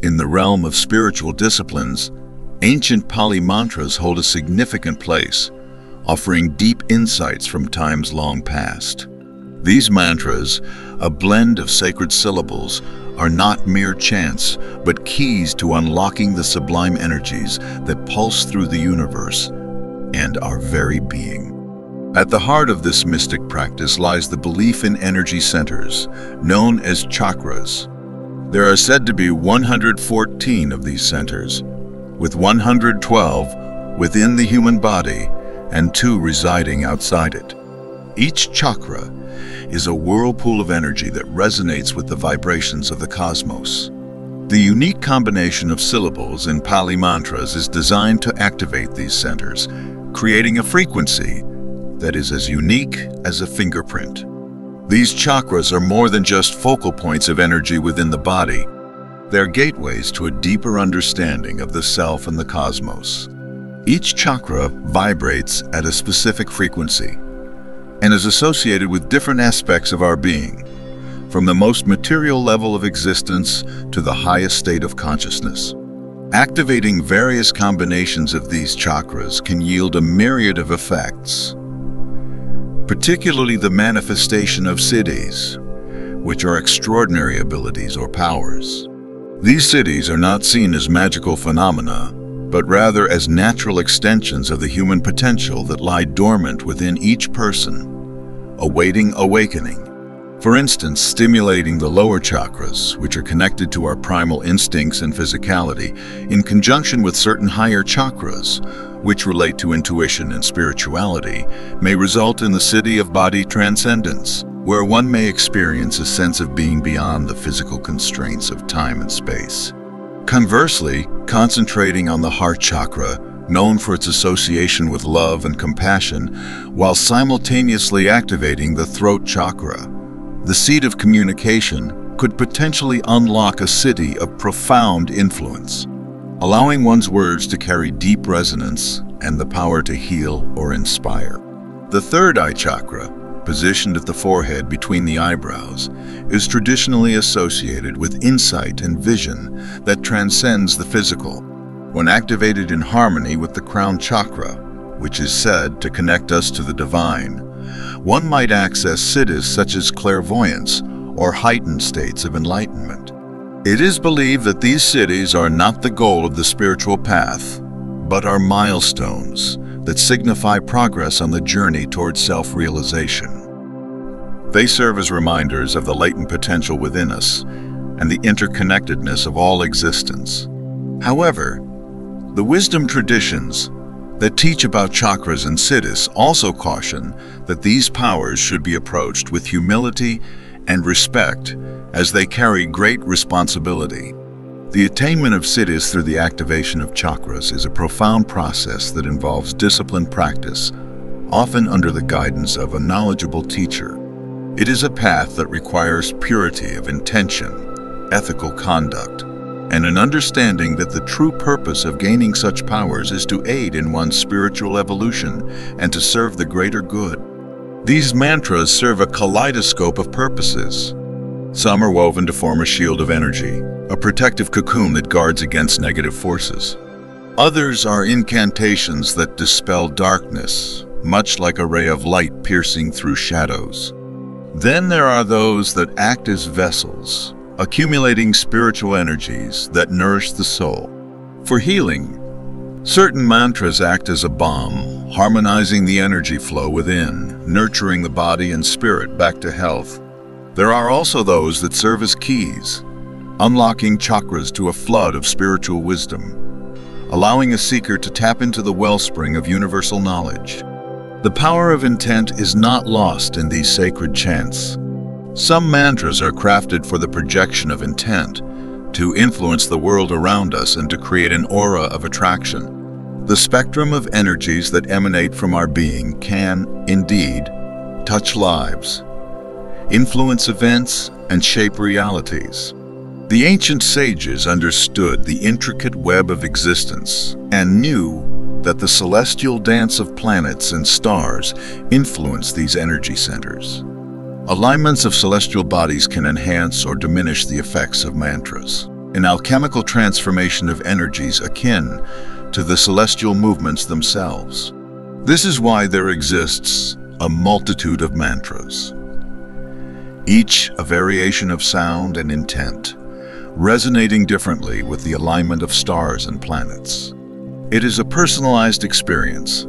In the realm of spiritual disciplines, ancient Pali mantras hold a significant place, offering deep insights from times long past. These mantras, a blend of sacred syllables, are not mere chants, but keys to unlocking the sublime energies that pulse through the universe and our very being. At the heart of this mystic practice lies the belief in energy centers, known as chakras. There are said to be 114 of these centers, with 112 within the human body and two residing outside it. Each chakra is a whirlpool of energy that resonates with the vibrations of the cosmos. The unique combination of syllables in Pali mantras is designed to activate these centers, creating a frequency that is as unique as a fingerprint. These chakras are more than just focal points of energy within the body. They're gateways to a deeper understanding of the self and the cosmos. Each chakra vibrates at a specific frequency, and is associated with different aspects of our being, from the most material level of existence to the highest state of consciousness. Activating various combinations of these chakras can yield a myriad of effects, particularly the manifestation of siddhis, which are extraordinary abilities or powers. These siddhis are not seen as magical phenomena, but rather as natural extensions of the human potential that lie dormant within each person, awaiting awakening. For instance, stimulating the lower chakras, which are connected to our primal instincts and physicality, in conjunction with certain higher chakras, which relate to intuition and spirituality, may result in the siddhi of body transcendence, where one may experience a sense of being beyond the physical constraints of time and space. Conversely, concentrating on the heart chakra, known for its association with love and compassion, while simultaneously activating the throat chakra, the seat of communication, could potentially unlock a siddhi of profound influence, allowing one's words to carry deep resonance and the power to heal or inspire. The third eye chakra, positioned at the forehead between the eyebrows, is traditionally associated with insight and vision that transcends the physical. When activated in harmony with the crown chakra, which is said to connect us to the divine, one might access siddhis such as clairvoyance or heightened states of enlightenment. It is believed that these siddhis are not the goal of the spiritual path, but are milestones that signify progress on the journey towards self-realization. They serve as reminders of the latent potential within us and the interconnectedness of all existence. However, the wisdom traditions that teach about chakras and siddhis also caution that these powers should be approached with humility and respect as they carry great responsibility. The attainment of siddhis through the activation of chakras is a profound process that involves disciplined practice, often under the guidance of a knowledgeable teacher. It is a path that requires purity of intention, ethical conduct, and an understanding that the true purpose of gaining such powers is to aid in one's spiritual evolution and to serve the greater good. These mantras serve a kaleidoscope of purposes. Some are woven to form a shield of energy, a protective cocoon that guards against negative forces. Others are incantations that dispel darkness, much like a ray of light piercing through shadows. Then there are those that act as vessels, accumulating spiritual energies that nourish the soul. For healing, certain mantras act as a balm, harmonizing the energy flow within, nurturing the body and spirit back to health. There are also those that serve as keys, unlocking chakras to a flood of spiritual wisdom, allowing a seeker to tap into the wellspring of universal knowledge. The power of intent is not lost in these sacred chants. Some mantras are crafted for the projection of intent, to influence the world around us and to create an aura of attraction. The spectrum of energies that emanate from our being can, indeed, touch lives, influence events, and shape realities. The ancient sages understood the intricate web of existence and knew that the celestial dance of planets and stars influence these energy centers. Alignments of celestial bodies can enhance or diminish the effects of mantras. an alchemical transformation of energies akin to the celestial movements themselves. This is why there exists a multitude of mantras, each a variation of sound and intent, resonating differently with the alignment of stars and planets. It is a personalized experience,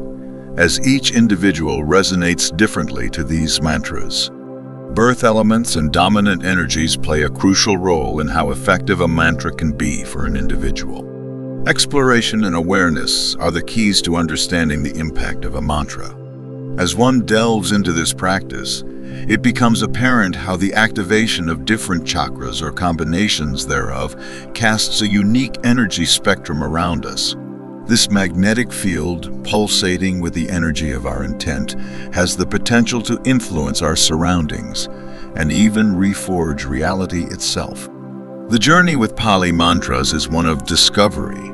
as each individual resonates differently to these mantras. Birth elements and dominant energies play a crucial role in how effective a mantra can be for an individual. Exploration and awareness are the keys to understanding the impact of a mantra. As one delves into this practice, it becomes apparent how the activation of different chakras or combinations thereof casts a unique energy spectrum around us. This magnetic field, pulsating with the energy of our intent, has the potential to influence our surroundings and even reforge reality itself. The journey with Pali Mantras is one of discovery,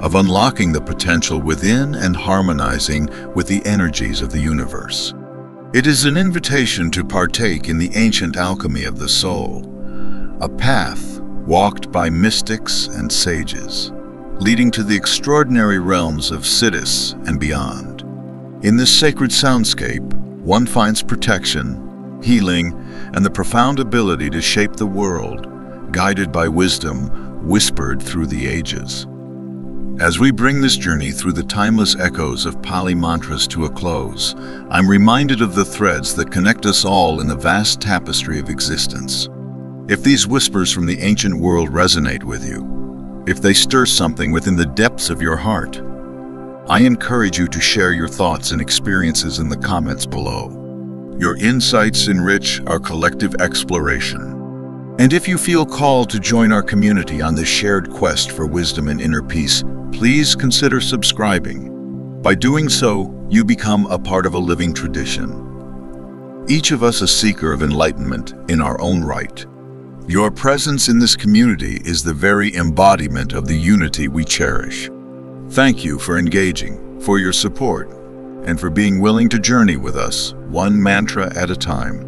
of unlocking the potential within and harmonizing with the energies of the universe. It is an invitation to partake in the ancient alchemy of the soul, a path walked by mystics and sages, leading to the extraordinary realms of Siddhis and beyond. In this sacred soundscape, one finds protection, healing, and the profound ability to shape the world guided by wisdom whispered through the ages. As we bring this journey through the timeless echoes of Pali mantras to a close, I'm reminded of the threads that connect us all in the vast tapestry of existence. If these whispers from the ancient world resonate with you, if they stir something within the depths of your heart, I encourage you to share your thoughts and experiences in the comments below. Your insights enrich our collective exploration and if you feel called to join our community on this shared quest for wisdom and inner peace, please consider subscribing. By doing so, you become a part of a living tradition. Each of us a seeker of enlightenment in our own right. Your presence in this community is the very embodiment of the unity we cherish. Thank you for engaging, for your support, and for being willing to journey with us, one mantra at a time.